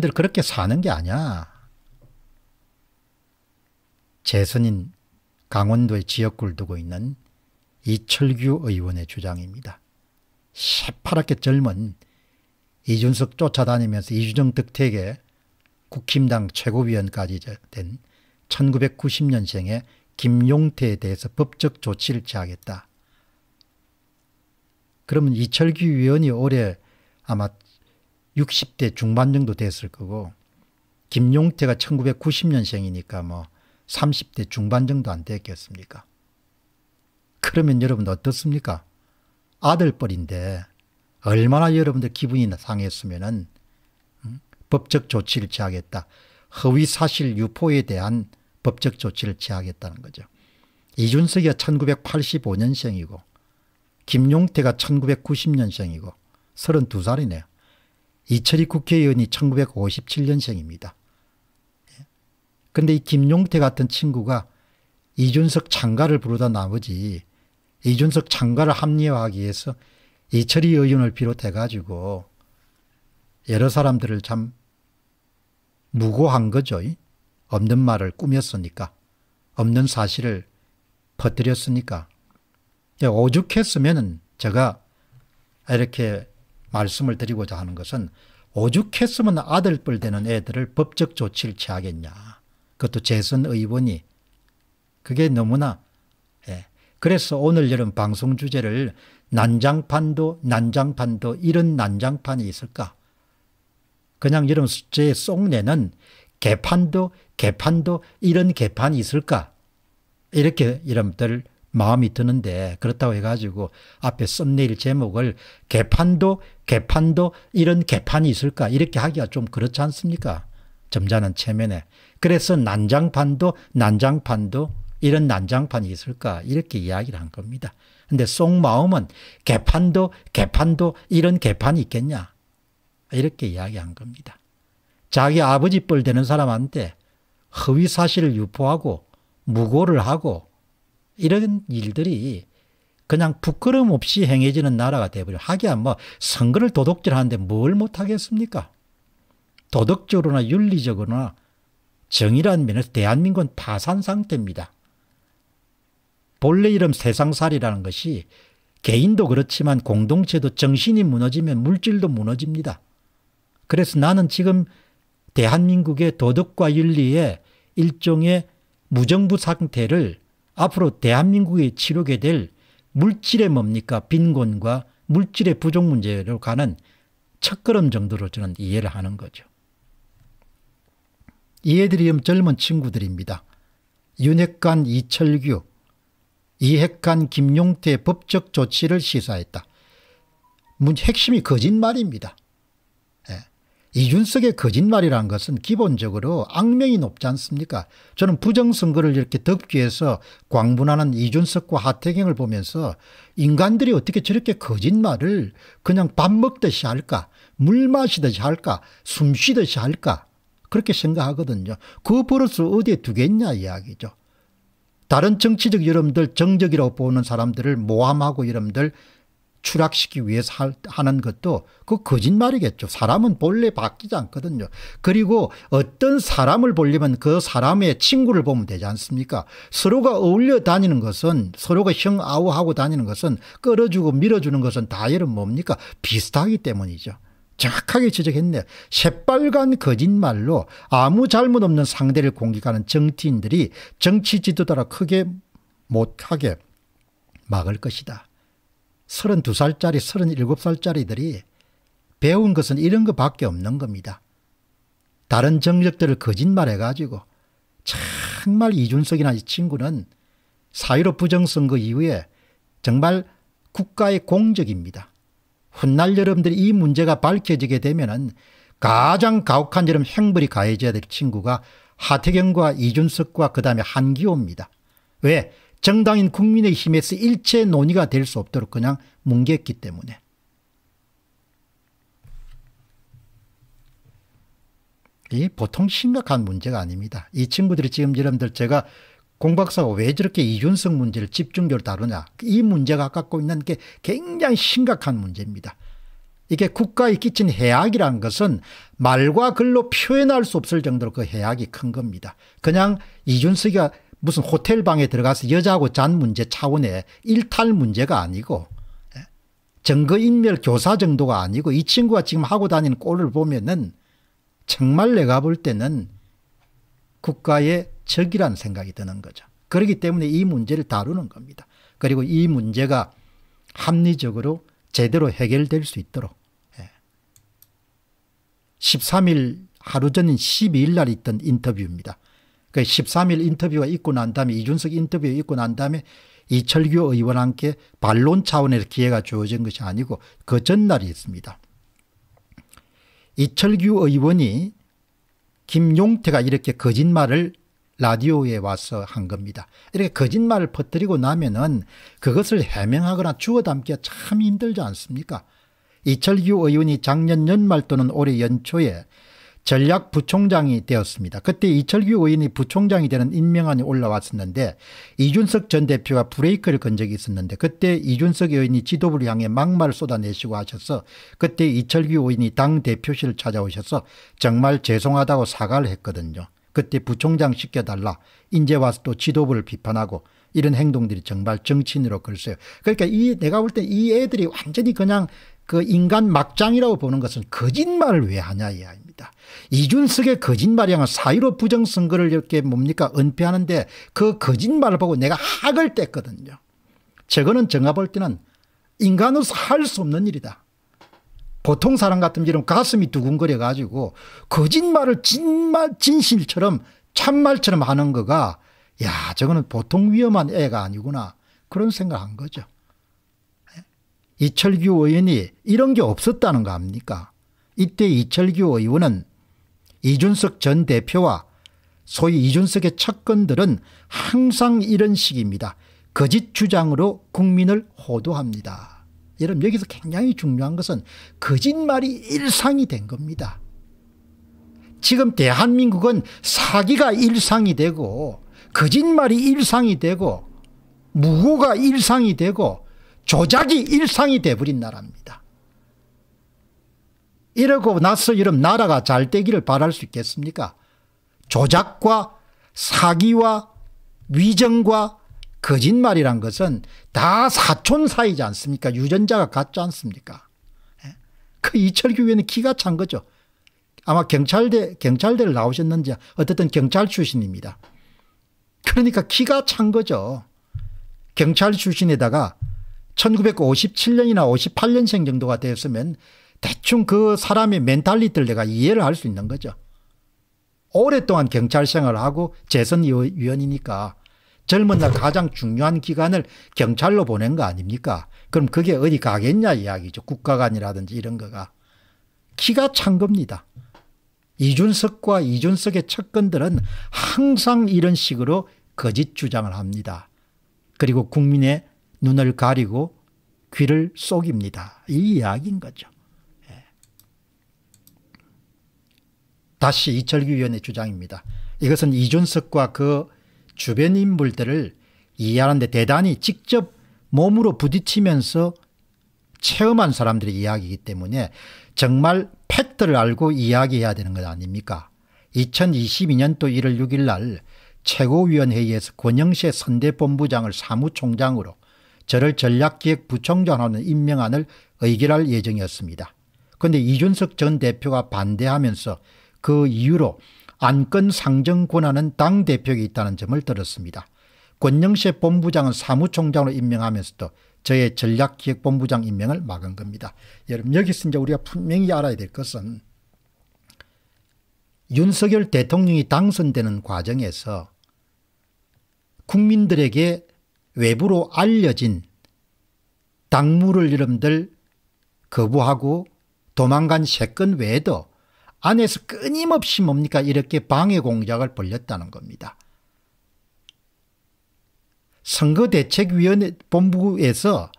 들 그렇게 사는 게 아니야. 재선인 강원도의 지역구를 두고 있는 이철규 의원의 주장입니다. 새파랗게 젊은 이준석 쫓아다니면서 이주정 득택의 국힘당 최고위원까지 된 1990년생의 김용태에 대해서 법적 조치를 취하겠다. 그러면 이철규 의원이 올해 아마 60대 중반 정도 됐을 거고 김용태가 1990년생이니까 뭐 30대 중반 정도 안 됐겠습니까? 그러면 여러분 어떻습니까? 아들뻘인데 얼마나 여러분들 기분이 상했으면 은 법적 조치를 취하겠다. 허위 사실 유포에 대한 법적 조치를 취하겠다는 거죠. 이준석이가 1985년생이고 김용태가 1990년생이고 32살이네요. 이철희 국회의원이 1957년생입니다. 그런데 이 김용태 같은 친구가 이준석 창가를 부르다 나머지 이준석 창가를 합리화하기 위해서 이철희 의원을 비롯해 가지고 여러 사람들을 참 무고한 거죠. 없는 말을 꾸몄으니까 없는 사실을 퍼뜨렸으니까 오죽했으면 제가 이렇게 말씀을 드리고자 하는 것은 오죽했으면 아들뻘 되는 애들을 법적 조치를 취하겠냐. 그것도 재선 의원이 그게 너무나 예. 그래서 오늘 여러분 방송 주제를 난장판도 난장판도 이런 난장판이 있을까? 그냥 여러분 제 속내는 개판도 개판도 이런 개판이 있을까? 이렇게 여러분들 마음이 드는데 그렇다고 해가지고 앞에 썸네일 제목을 개판도 개판도 이런 개판이 있을까 이렇게 하기가 좀 그렇지 않습니까? 점잖은 체면에. 그래서 난장판도 난장판도 이런 난장판이 있을까 이렇게 이야기를 한 겁니다. 근데 속마음은 개판도 개판도 이런 개판이 있겠냐 이렇게 이야기한 겁니다. 자기 아버지 뻘 되는 사람한테 허위 사실을 유포하고 무고를 하고 이런 일들이 그냥 부끄럼 없이 행해지는 나라가 되어버려. 하기야 뭐 선거를 도둑질 하는데 뭘 못하겠습니까? 도덕적으로나 윤리적으로나 정의라는 면에서 대한민국은 파산 상태입니다. 본래 이름 세상살이라는 것이 개인도 그렇지만 공동체도 정신이 무너지면 물질도 무너집니다. 그래서 나는 지금 대한민국의 도덕과 윤리의 일종의 무정부 상태를 앞으로 대한민국이 치르게 될 물질의 뭡니까 빈곤과 물질의 부족 문제로 가는 첫걸음 정도로 저는 이해를 하는 거죠. 이 애들이 젊은 친구들입니다. 윤핵관 이철규, 이핵관 김용태 법적 조치를 시사했다. 핵심이 거짓말입니다. 이준석의 거짓말이라는 것은 기본적으로 악명이 높지 않습니까? 저는 부정선거를 이렇게 덮기 위해서 광분하는 이준석과 하태경을 보면서 인간들이 어떻게 저렇게 거짓말을 그냥 밥 먹듯이 할까? 물 마시듯이 할까? 숨 쉬듯이 할까? 그렇게 생각하거든요. 그 버릇을 어디에 두겠냐 이야기죠. 다른 정치적 여러분들 정적이라고 보는 사람들을 모함하고 여러분들 추락시키기 위해서 하는 것도 그 거짓말이겠죠. 사람은 본래 바뀌지 않거든요. 그리고 어떤 사람을 보려면 그 사람의 친구를 보면 되지 않습니까? 서로가 어울려 다니는 것은 서로가 형아우하고 다니는 것은 끌어주고 밀어주는 것은 다 여러분 뭡니까? 비슷하기 때문이죠. 정확하게 지적했네요. 새빨간 거짓말로 아무 잘못 없는 상대를 공격하는 정치인들이 정치 지도자라 크게 못하게 막을 것이다. 32살짜리 37살짜리들이 배운 것은 이런 것밖에 없는 겁니다. 다른 정적들을 거짓말해 가지고 정말 이준석이나 이 친구는 사유로 부정선거 이후에 정말 국가의 공적입니다. 훗날 여러분들이 이 문제가 밝혀지게 되면 가장 가혹한 여러분 행벌이 가해져야 될 친구가 하태경과 이준석과 그 다음에 한기호입니다. 왜? 정당인 국민의힘에서 일체 논의가 될 수 없도록 그냥 뭉갰기 때문에. 이 보통 심각한 문제가 아닙니다. 이 친구들이 지금 여러분들 제가 공박사가 왜 저렇게 이준석 문제를 집중적으로 다루냐. 이 문제가 갖고 있는 게 굉장히 심각한 문제입니다. 이게 국가에 끼친 해악이란 것은 말과 글로 표현할 수 없을 정도로 그 해악이 큰 겁니다. 그냥 이준석이가 무슨 호텔 방에 들어가서 여자하고 잔 문제 차원의 일탈 문제가 아니고 예? 증거인멸 교사 정도가 아니고 이 친구가 지금 하고 다니는 꼴을 보면은 정말 내가 볼 때는 국가의 적이란 생각이 드는 거죠. 그렇기 때문에 이 문제를 다루는 겁니다. 그리고 이 문제가 합리적으로 제대로 해결될 수 있도록 13일 하루 전인 12일 날 있던 인터뷰입니다. 그 13일 인터뷰가 있고 난 다음에 이준석 인터뷰가 있고 난 다음에 이철규 의원과 함께 반론 차원에서 기회가 주어진 것이 아니고 그 전날이 있습니다. 이철규 의원이 김용태가 이렇게 거짓말을 라디오에 와서 한 겁니다. 이렇게 거짓말을 퍼뜨리고 나면은 그것을 해명하거나 주워 담기가 참 힘들지 않습니까? 이철규 의원이 작년 연말 또는 올해 연초에 전략부총장이 되었습니다. 그때 이철규 의원이 부총장이 되는 임명안이 올라왔었는데 이준석 전 대표가 브레이크를 건 적이 있었는데 그때 이준석 의원이 지도부를 향해 막말을 쏟아내시고 하셔서 그때 이철규 의원이 당 대표실을 찾아오셔서 정말 죄송하다고 사과를 했거든요. 그때 부총장 시켜달라. 이제 와서 또 지도부를 비판하고 이런 행동들이 정말 정치인으로 글쎄요. 그러니까 이 내가 볼 때 이 애들이 완전히 그냥 그 인간 막장이라고 보는 것은 거짓말을 왜 하냐 이야기 입니다. 이준석의 거짓말이 아니라 사유로 부정선거를 이렇게 뭡니까 은폐하는데 그 거짓말을 보고 내가 학을 뗐거든요. 저거는 정가 볼 때는 인간으로서 할 수 없는 일이다. 보통 사람 같은 경우는 가슴이 두근거려 가지고 거짓말을 진말 진실처럼 참말처럼 하는 거가 야 저거는 보통 위험한 애가 아니구나 그런 생각한 거죠. 이철규 의원이 이런 게 없었다는 거 아닙니까 이때 이철규 의원은 이준석 전 대표와 소위 이준석의 척건들은 항상 이런 식입니다. 거짓 주장으로 국민을 호도합니다. 여러분 여기서 굉장히 중요한 것은 거짓말이 일상이 된 겁니다. 지금 대한민국은 사기가 일상이 되고 거짓말이 일상이 되고 무고가 일상이 되고 조작이 일상이 돼버린 나라입니다. 이러고 나서 여러분 나라가 잘 되기를 바랄 수 있겠습니까? 조작과 사기와 위정과 거짓말이란 것은 다 사촌사이지 않습니까? 유전자가 같지 않습니까? 예? 그 이철규 의원은 기가 찬 거죠. 아마 경찰대 경찰대를 나오셨는지 어쨌든 경찰 출신입니다. 그러니까 기가 찬 거죠. 경찰 출신에다가 1957년이나 58년생 정도가 되었으면 대충 그 사람의 mentality를 내가 이해를 할 수 있는 거죠. 오랫동안 경찰 생활을 하고 재선의원이니까 젊은 날 가장 중요한 기간을 경찰로 보낸 거 아닙니까 그럼 그게 어디 가겠냐 이야기죠. 국가관이라든지 이런 거가. 기가 찬 겁니다. 이준석과 이준석의 측근들은 항상 이런 식으로 거짓 주장을 합니다. 그리고 국민의 눈을 가리고 귀를 속입니다. 이 이야기인 거죠. 다시 이철규 의원의 주장입니다. 이것은 이준석과 그 주변 인물들을 이해하는데 대단히 직접 몸으로 부딪히면서 체험한 사람들의 이야기이기 때문에 정말 팩트를 알고 이야기해야 되는 것 아닙니까 2022년도 1월 6일 날 최고위원회의에서 권영세 선대본부장을 사무총장으로 저를 전략기획부총장하는 임명안을 의결할 예정이었습니다. 그런데 이준석 전 대표가 반대하면서 그 이유로 안건 상정 권한은 당대표에게 있다는 점을 들었습니다. 권영세 본부장은 사무총장으로 임명하면서도 저의 전략기획본부장 임명을 막은 겁니다. 여러분 여기서 이제 우리가 분명히 알아야 될 것은 윤석열 대통령이 당선되는 과정에서 국민들에게 외부로 알려진 당무를 여러분들 거부하고 도망간 세건 외에도 안에서 끊임없이 뭡니까 이렇게 방해 공작을 벌렸다는 겁니다. 선거대책위원회 본부에서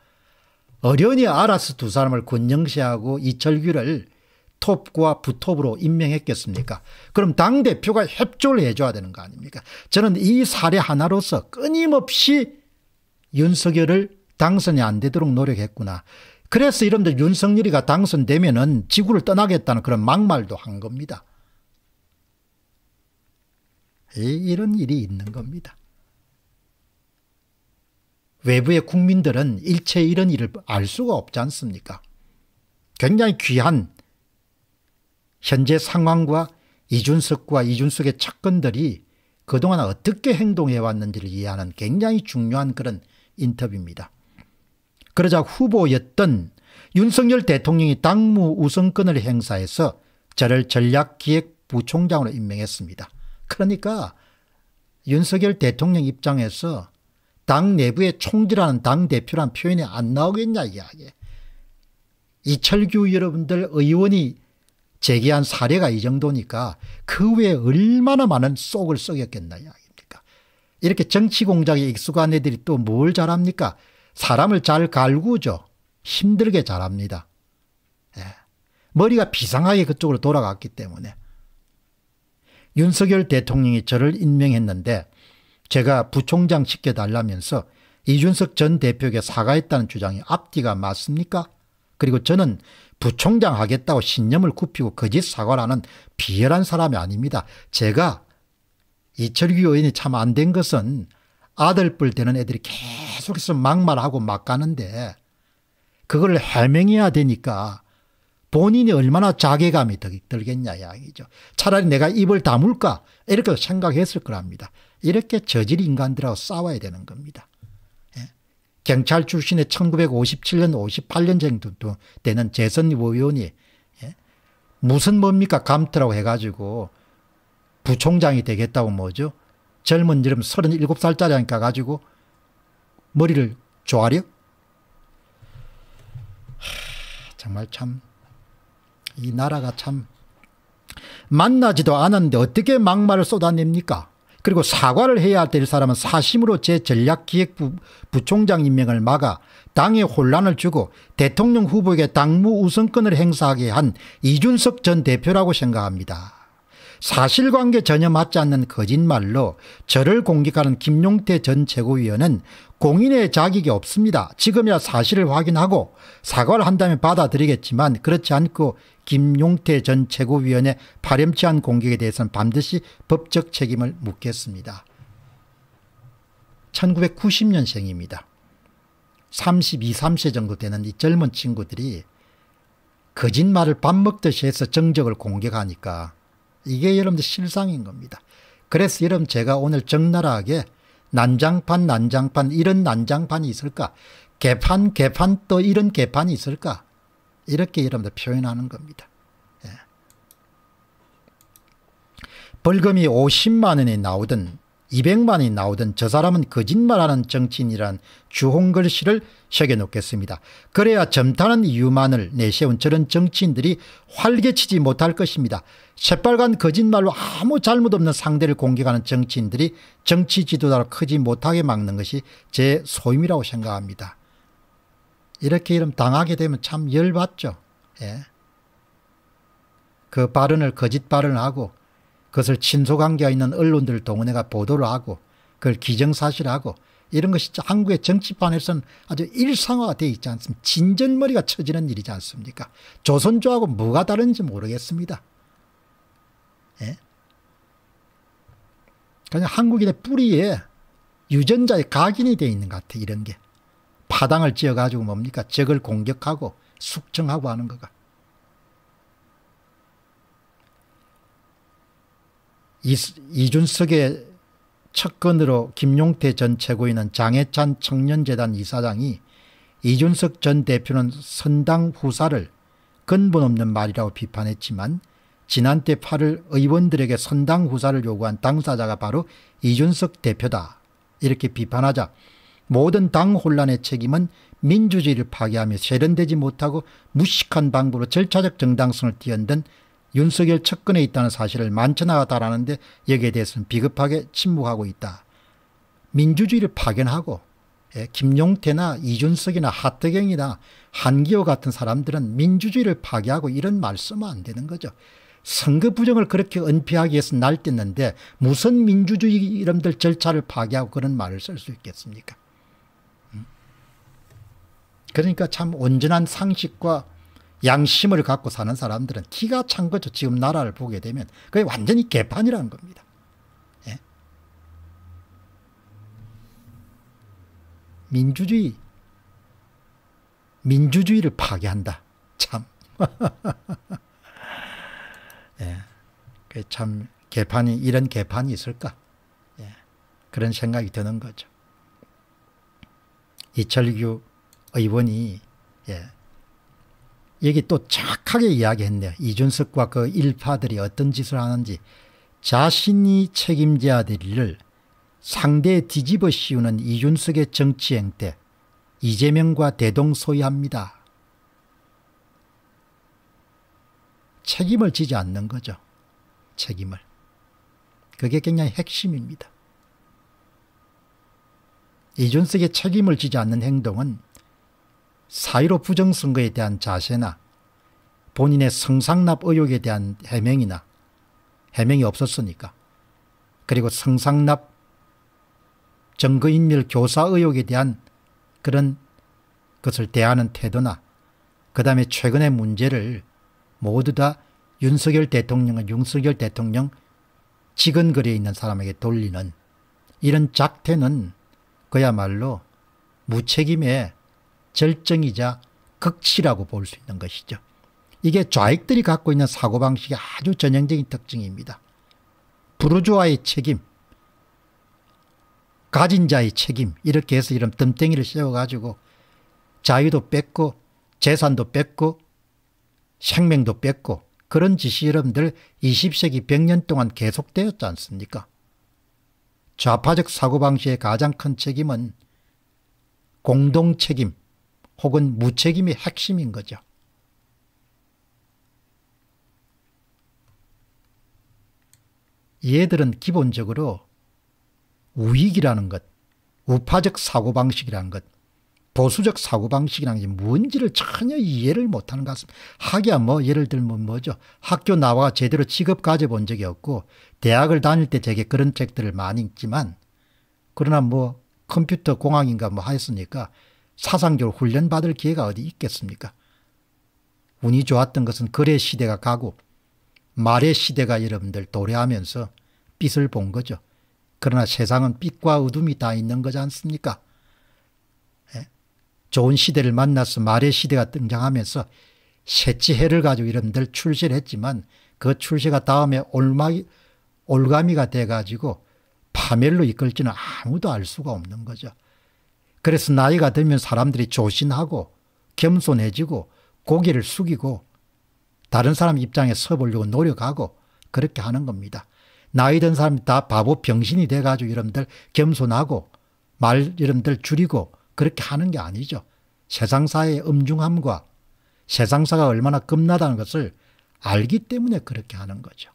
어련히 알아서 두 사람을 권영시하고 이철규를 톱과 부톱으로 임명했겠습니까 그럼 당대표가 협조를 해줘야 되는 거 아닙니까 저는 이 사례 하나로서 끊임없이 윤석열을 당선이 안 되도록 노력했구나. 그래서 이런들 윤석열이가 당선되면은 지구를 떠나겠다는 그런 막말도 한 겁니다. 이런 일이 있는 겁니다. 외부의 국민들은 일체 이런 일을 알 수가 없지 않습니까? 굉장히 귀한 현재 상황과 이준석과 이준석의 측근들이 그동안 어떻게 행동해 왔는지를 이해하는 굉장히 중요한 그런 인터뷰입니다. 그러자 후보였던 윤석열 대통령이 당무 우선권을 행사해서 저를 전략기획부총장으로 임명했습니다. 그러니까 윤석열 대통령 입장에서 당 내부에 총질하는 당대표란 표현이 안 나오겠냐 이야기. 이철규 여러분들 의원이 제기한 사례가 이 정도니까 그 외에 얼마나 많은 속을 썩였겠나 이야기입니까. 이렇게 정치 공작에 익숙한 애들이 또 뭘 잘합니까? 사람을 잘 갈구죠. 힘들게 잘합니다. 예. 머리가 비상하게 그쪽으로 돌아갔기 때문에. 윤석열 대통령이 저를 임명했는데 제가 부총장 시켜달라면서 이준석 전 대표에게 사과했다는 주장이 앞뒤가 맞습니까? 그리고 저는 부총장 하겠다고 신념을 굽히고 거짓 사과를 하는 비열한 사람이 아닙니다. 제가 이철규 의원이 참 안 된 것은 아들뻘 되는 애들이 계속해서 막말하고 막 가는데 그걸 해명해야 되니까 본인이 얼마나 자괴감이 들겠냐 이야기죠. 차라리 내가 입을 다물까 이렇게 생각했을 거랍니다. 이렇게 저질 인간들하고 싸워야 되는 겁니다. 예? 경찰 출신의 1957년 58년 정도 되는 재선 의원이 예? 무슨 뭡니까 감투라고 해가지고 부총장이 되겠다고 뭐죠 젊은 이름 37살짜리 하니까 가지고 머리를 조아려? 정말 참 이 나라가 참 만나지도 않았는데 어떻게 막말을 쏟아냅니까? 그리고 사과를 해야 될 사람은 사심으로 제 전략기획부 부총장 임명을 막아 당에 혼란을 주고 대통령 후보에게 당무 우선권을 행사하게 한 이준석 전 대표라고 생각합니다. 사실관계 전혀 맞지 않는 거짓말로 저를 공격하는 김용태 전 최고위원은 공인의 자격이 없습니다. 지금이야 사실을 확인하고 사과를 한다면 받아들이겠지만 그렇지 않고 김용태 전 최고위원의 파렴치한 공격에 대해서는 반드시 법적 책임을 묻겠습니다. 1990년생입니다. 32, 3세 정도 되는 이 젊은 친구들이 거짓말을 밥 먹듯이 해서 정적을 공격하니까 이게 여러분들 실상인 겁니다. 그래서 여러분 제가 오늘 적나라하게 난장판 난장판 이런 난장판이 있을까 개판 개판 또 이런 개판이 있을까 이렇게 여러분들 표현하는 겁니다. 예. 벌금이 50만 원이 나오든 200만 원이 나오든 저 사람은 거짓말하는 정치인이란 주홍글 씨를 새겨놓겠습니다. 그래야 점타는 이유만을 내세운 저런 정치인들이 활개치지 못할 것입니다. 새빨간 거짓말로 아무 잘못 없는 상대를 공격하는 정치인들이 정치 지도자로 크지 못하게 막는 것이 제 소임이라고 생각합니다. 이렇게 이름 당하게 되면 참 열받죠. 예. 그 발언을 거짓 발언을 하고 그것을 친소관계가 있는 언론들을 동원해가 보도를 하고 그걸 기정사실하고 이런 것이 한국의 정치판에서는 아주 일상화가 되어 있지 않습니까? 진절머리가 쳐지는 일이지 않습니까? 조선조하고 뭐가 다른지 모르겠습니다. 예? 그냥 한국인의 뿌리에 유전자에 각인이 되어 있는 것 같아 이런 게. 파당을 지어가지고 뭡니까? 적을 공격하고 숙청하고 하는 거가. 이준석의 첫건으로 김용태 전 최고위는 장해찬 청년재단 이사장이 이준석 전 대표는 선당 후사를 근본 없는 말이라고 비판했지만 지난 때 8월 의원들에게 선당 후사를 요구한 당사자가 바로 이준석 대표다. 이렇게 비판하자 모든 당 혼란의 책임은 민주주의를 파괴하며 세련되지 못하고 무식한 방법으로 절차적 정당성을 뛰어든 윤석열 측근에 있다는 사실을 만천하다라는데 여기에 대해서는 비겁하게 침묵하고 있다. 민주주의를 파견하고 예, 김용태나 이준석이나 하태경이나 한기호 같은 사람들은 민주주의를 파괴하고 이런 말 쓰면 안 되는 거죠. 선거 부정을 그렇게 은폐하기 위해서 날뛰는데 무슨 민주주의 이름들 절차를 파괴하고 그런 말을 쓸 수 있겠습니까? 음? 그러니까 참 온전한 상식과 양심을 갖고 사는 사람들은 기가 찬 거죠. 지금 나라를 보게 되면 그게 완전히 개판이라는 겁니다. 예? 민주주의 민주주의를 파괴한다. 참. 예. 참 개판이 이런 개판이 있을까? 예. 그런 생각이 드는 거죠. 이철규 의원이 예. 여기 또 정확하게 이야기했네요. 이준석과 그 일파들이 어떤 짓을 하는지 자신이 책임져야 될 일을 상대에 뒤집어 씌우는 이준석의 정치 행태 이재명과 대동소이합니다. 책임을 지지 않는 거죠. 책임을. 그게 굉장히 핵심입니다. 이준석의 책임을 지지 않는 행동은 사이로 부정선거에 대한 자세나 본인의 성상납 의혹에 대한 해명이나 해명이 없었으니까. 그리고 성상납 증거인멸 교사 의혹에 대한 그런 것을 대하는 태도나 그 다음에 최근의 문제를 모두 다 윤석열 대통령은 윤석열 대통령 지근거리에 있는 사람에게 돌리는 이런 작태는 그야말로 무책임의 절정이자 극치라고 볼 수 있는 것이죠. 이게 좌익들이 갖고 있는 사고방식의 아주 전형적인 특징입니다. 부르주아의 책임, 가진 자의 책임 이렇게 해서 이런 덤탱이를 씌워가지고 자유도 뺏고 재산도 뺏고 생명도 뺏고 그런 짓이 여러분들 20세기 100년 동안 계속되었지 않습니까? 좌파적 사고방식의 가장 큰 책임은 공동책임 혹은 무책임의 핵심인 거죠. 얘들은 기본적으로 우익이라는 것, 우파적 사고방식이라는 것, 보수적 사고방식이라는 게 뭔지를 전혀 이해를 못하는 것 같습니다. 하기야 뭐 예를 들면 뭐죠. 학교 나와 제대로 직업 가져본 적이 없고 대학을 다닐 때 제게 그런 책들을 많이 읽지만 그러나 뭐 컴퓨터 공학인가 뭐 하였으니까 사상적으로 훈련받을 기회가 어디 있겠습니까? 운이 좋았던 것은 거래 시대가 가고 말의 시대가 여러분들 도래하면서 빛을 본 거죠. 그러나 세상은 빛과 어둠이 다 있는 거지 않습니까? 예? 좋은 시대를 만나서 말의 시대가 등장하면서 셋지해를 가지고 여러분들 출세를 했지만 그 출세가 다음에 올마이, 올가미가 돼가지고 파멸로 이끌지는 아무도 알 수가 없는 거죠. 그래서 나이가 들면 사람들이 조신하고 겸손해지고 고개를 숙이고 다른 사람 입장에 서보려고 노력하고 그렇게 하는 겁니다. 나이 든 사람이 다 바보 병신이 돼가지고 여러분들 겸손하고 말 여러분들 줄이고 그렇게 하는 게 아니죠. 세상사의 엄중함과 세상사가 얼마나 겁나다는 것을 알기 때문에 그렇게 하는 거죠.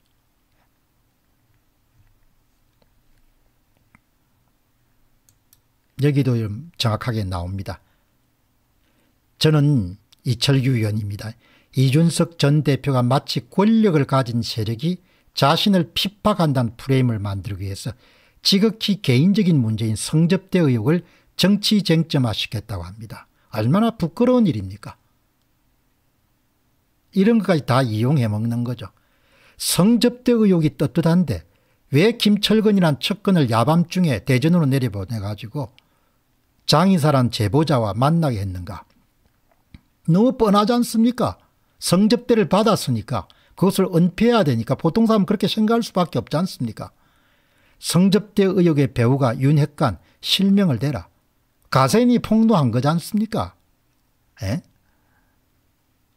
여기도 정확하게 나옵니다. 저는 이철규 의원입니다. 이준석 전 대표가 마치 권력을 가진 세력이 자신을 핍박한다는 프레임을 만들기 위해서 지극히 개인적인 문제인 성접대 의혹을 정치 쟁점화시켰다고 합니다. 얼마나 부끄러운 일입니까? 이런 것까지 다 이용해 먹는 거죠. 성접대 의혹이 떳떳한데 왜 김철근이란 척근을 야밤중에 대전으로 내려보내가지고 장의사란 제보자와 만나게 했는가? 너무 뻔하지 않습니까? 성접대를 받았으니까 그것을 은폐해야 되니까 보통 사람은 그렇게 생각할 수밖에 없지 않습니까? 성접대 의혹의 배우가 윤핵관 실명을 대라. 가세인이 폭로한 거지 않습니까? 에?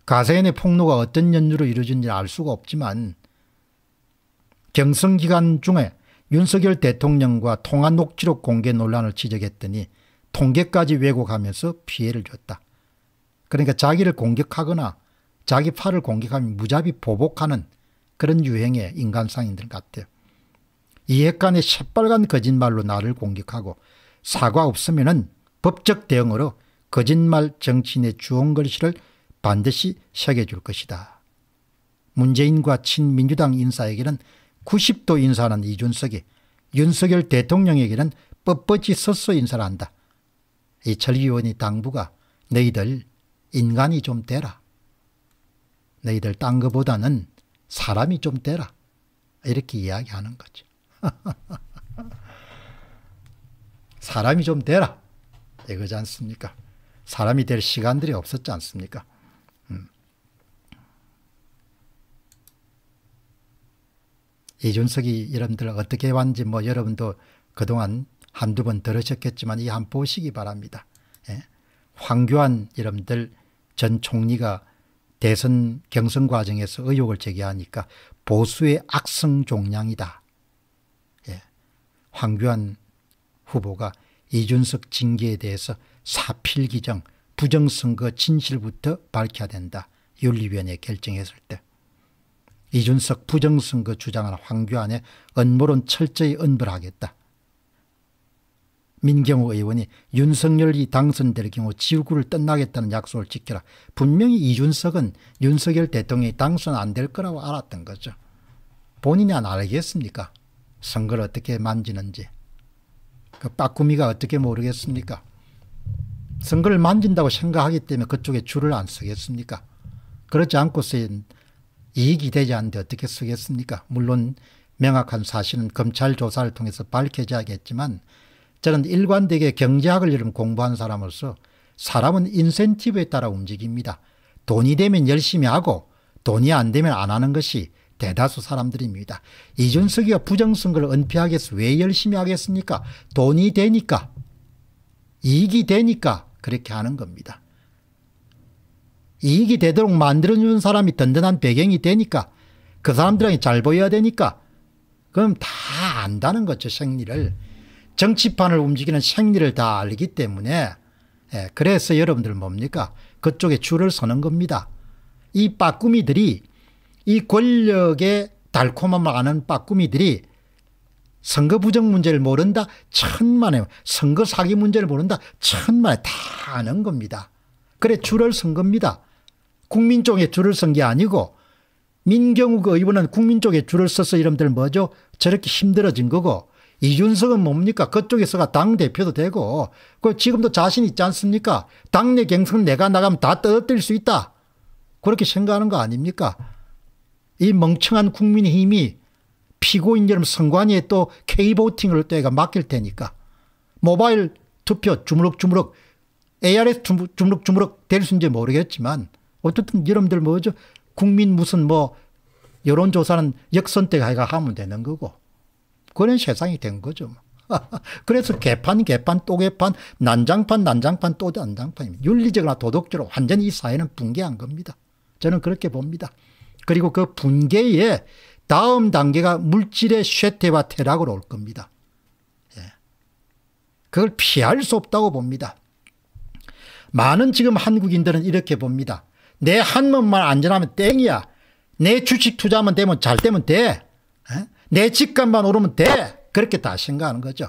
가세인의 폭로가 어떤 연유로 이루어진지 알 수가 없지만 경선 기간 중에 윤석열 대통령과 통화 녹취록 공개 논란을 지적했더니 통계까지 왜곡하면서 피해를 줬다. 그러니까 자기를 공격하거나 자기 팔을 공격하면 무자비 보복하는 그런 유행의 인간상인들 같아요. 이해간의 새빨간 거짓말로 나를 공격하고 사과 없으면 법적 대응으로 거짓말 정치인의 주홍 글씨를 반드시 새겨줄 것이다. 문재인과 친민주당 인사에게는 90도 인사하는 이준석이 윤석열 대통령에게는 뻣뻣이 서서 인사를 한다. 이철기 의원이 당부가 너희들 인간이 좀 되라. 너희들 딴 것보다는 사람이 좀 되라. 이렇게 이야기하는 거죠. 사람이 좀 되라. 이거지 않습니까? 사람이 될 시간들이 없었지 않습니까? 음. 이준석이 여러분들 어떻게 왔는지 뭐 여러분도 그동안 한두 번 들으셨겠지만 이한 보시기 바랍니다. 예? 황교안 여러분들 전 총리가 대선 경선 과정에서 의혹을 제기하니까 보수의 악성 종량이다. 예. 황교안 후보가 이준석 징계에 대해서 사필기정 부정선거 진실부터 밝혀야 된다. 윤리위원회 결정했을 때. 이준석 부정선거 주장하는 황교안의 언모론 철저히 은벌하겠다. 민경호 의원이 윤석열이 당선될 경우 지구를 떠나겠다는 약속을 지켜라. 분명히 이준석은 윤석열 대통령이 당선 안 될 거라고 알았던 거죠. 본인이 안 알겠습니까? 선거를 어떻게 만지는지. 그 빠꾸미가 어떻게 모르겠습니까? 선거를 만진다고 생각하기 때문에 그쪽에 줄을 안 서겠습니까? 그렇지 않고서 이익이 되지 않는데 어떻게 쓰겠습니까? 물론 명확한 사실은 검찰 조사를 통해서 밝혀져야겠지만 저는 일관되게 경제학을 이름 공부한 사람으로서 사람은 인센티브에 따라 움직입니다. 돈이 되면 열심히 하고 돈이 안 되면 안 하는 것이 대다수 사람들입니다. 이준석이가 부정선거를 위해서 왜 열심히 하겠습니까? 돈이 되니까 이익이 되니까 그렇게 하는 겁니다. 이익이 되도록 만들어주는 사람이 든든한 배경이 되니까 그 사람들에게 잘 보여야 되니까 그럼 다 안다는 거죠 생리를. 정치판을 움직이는 생리를 다 알기 때문에 예, 그래서 여러분들 뭡니까 그쪽에 줄을 서는 겁니다. 이 빠꾸미들이 이 권력의 달콤함을 아는 빠꾸미들이 선거 부정 문제를 모른다 천만에 선거 사기 문제를 모른다 천만에 다 아는 겁니다. 그래 줄을 선 겁니다. 국민 쪽에 줄을 선 게 아니고 민경욱 의원은 국민 쪽에 줄을 서서 이름들 뭐죠 저렇게 힘들어진 거고 이준석은 뭡니까? 그쪽에서가 당대표도 되고 그 지금도 자신 있지 않습니까? 당내 경선 내가 나가면 다 떨어뜨릴 수 있다. 그렇게 생각하는 거 아닙니까? 이 멍청한 국민의힘이 피고인 여러분 선관위에 또 K보팅을 또 애가 맡길 테니까 모바일 투표 주무럭주무럭 ARS 주무럭주무럭 될 수인지 모르겠지만 어쨌든 여러분들 뭐죠? 국민 무슨 뭐 여론조사는 역선택 해가 하면 되는 거고 그런 세상이 된 거죠. 그래서 개판 개판 또 개판 난장판 난장판 또 난장판입니다. 윤리적으로 도덕적으로 완전히 이 사회는 붕괴한 겁니다. 저는 그렇게 봅니다. 그리고 그 붕괴의 다음 단계가 물질의 쇠퇴와 퇴락으로 올 겁니다. 예. 그걸 피할 수 없다고 봅니다. 많은 지금 한국인들은 이렇게 봅니다. 내한 번만 안전하면 땡이야. 내 주식 투자만 되면 잘 되면 돼. 예? 내 집값만 오르면 돼. 그렇게 다 생각하는 거죠.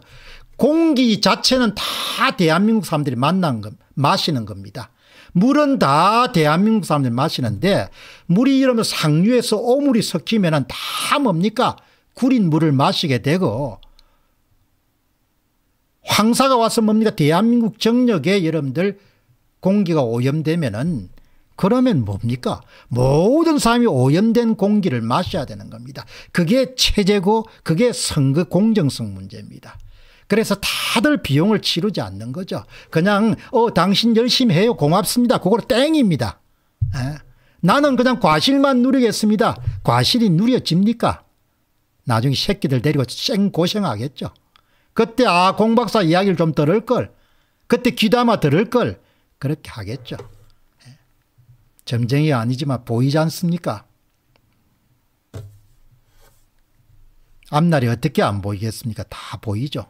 공기 자체는 다 대한민국 사람들이 만난 것, 마시는 겁니다. 물은 다 대한민국 사람들이 마시는데 물이 이러면 상류에서 오물이 섞이면 다 뭡니까? 구린 물을 마시게 되고 황사가 와서 뭡니까? 대한민국 정력에 여러분들 공기가 오염되면은 그러면 뭡니까? 모든 사람이 오염된 공기를 마셔야 되는 겁니다. 그게 체제고 그게 선거 공정성 문제입니다. 그래서 다들 비용을 치르지 않는 거죠. 그냥 어 당신 열심히 해요 고맙습니다. 그걸 땡입니다. 에? 예? 나는 그냥 과실만 누리겠습니다. 과실이 누려집니까? 나중에 새끼들 데리고 쌩 고생하겠죠. 그때 아 공박사 이야기를 좀 들을 걸 그때 귀담아 들을 걸 그렇게 하겠죠. 점쟁이 아니지만 보이지 않습니까? 앞날이 어떻게 안 보이겠습니까? 다 보이죠.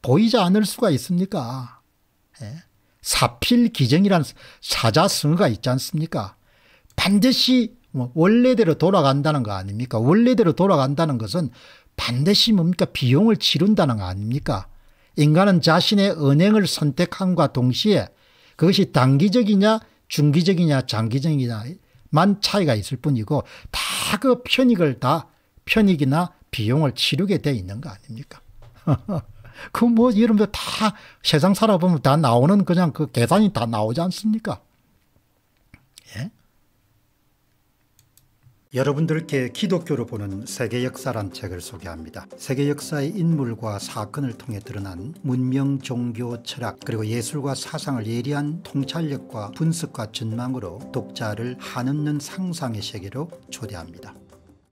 보이지 않을 수가 있습니까? 예? 사필기정이라는 사자성어가 있지 않습니까? 반드시 뭐 원래대로 돌아간다는 거 아닙니까? 원래대로 돌아간다는 것은 반드시 뭡니까? 비용을 치른다는 거 아닙니까? 인간은 자신의 은행을 선택함과 동시에 그것이 단기적이냐 중기적이냐 장기적이냐만 차이가 있을 뿐이고 다 그 편익을 다 편익이나 비용을 치르게 돼 있는 거 아닙니까? 그뭐거다 세상 살아보면 다 나오는 그냥 그 계산이 다 나오지 않습니까? 여러분들께 기독교로 보는 세계 역사란 책을 소개합니다. 세계 역사의 인물과 사건을 통해 드러난 문명, 종교, 철학 그리고 예술과 사상을 예리한 통찰력과 분석과 전망으로 독자를 한없는 상상의 세계로 초대합니다.